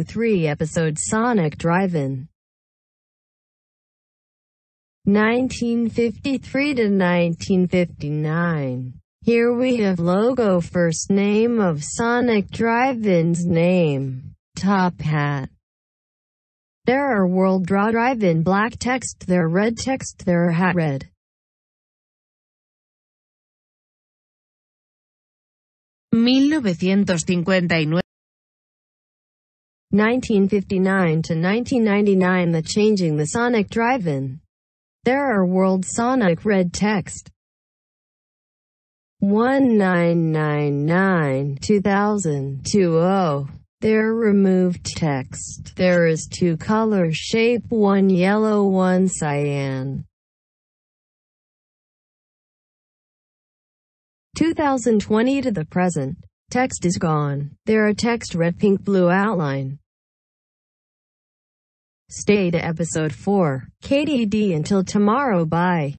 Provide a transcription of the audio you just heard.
3 episode Sonic Drive-In 1953 to 1959. Here we have logo first name of Sonic Drive-In's name, Top Hat. There are World Draw Drive-In black text there red text there hat red. ¿1959? 1959 to 1999 The Changing the Sonic Drive-In. There are World Sonic Red Text. 1999 2000 20 There removed text. There is two color shape one yellow one cyan. 2020 to the present. Text is gone. There are text red pink blue outline. Stay to episode 4. KDD until tomorrow bye.